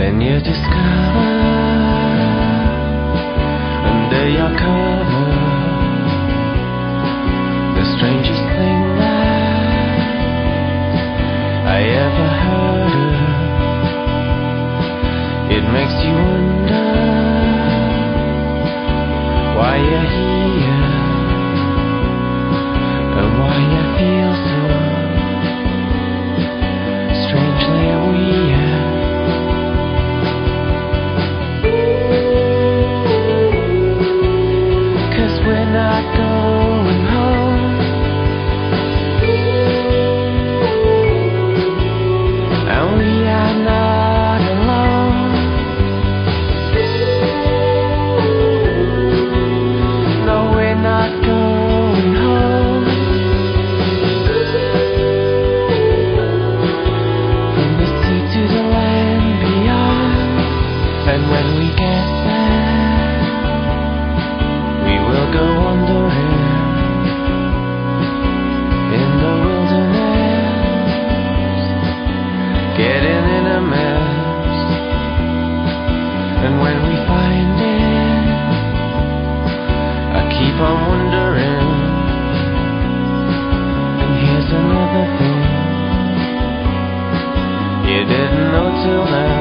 Then you discover, under your cover, the strangest thing that I ever heard of. It makes you I go. You didn't know till now.